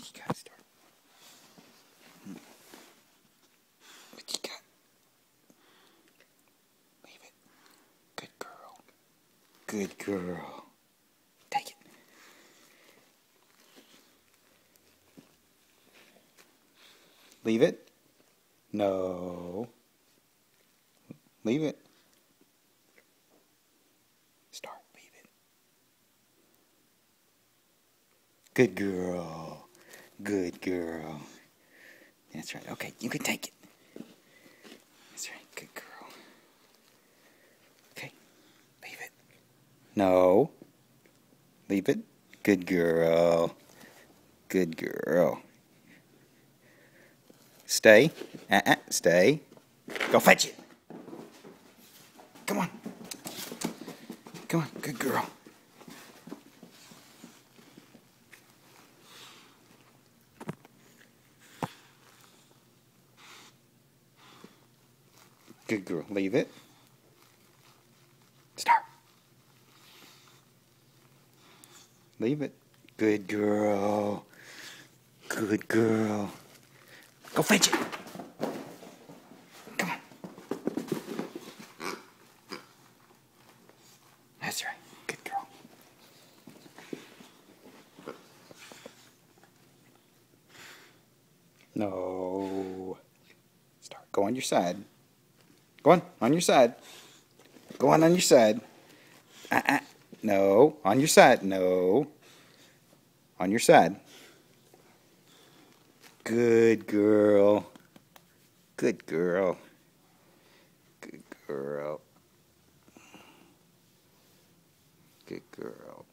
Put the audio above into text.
What you got, Star? Hmm. What you got? Leave it. Good girl. Good girl. Take it. Leave it. No. Leave it. Star. Leave it. Good girl. Good girl. That's right. Okay, you can take it. That's right. Good girl. Okay. Leave it. No. Leave it. Good girl. Good girl. Stay. Uh-uh. Stay. Go fetch it. Come on. Come on. Good girl. Good girl. Leave it. Star. Leave it. Good girl. Good girl. Go fetch it. Come on. That's right. Good girl. No. Star. Go on your side. Go on. On your side. Go on on your side. Uh-uh. No. On your side. No. On your side. Good girl. Good girl. Good girl. Good girl.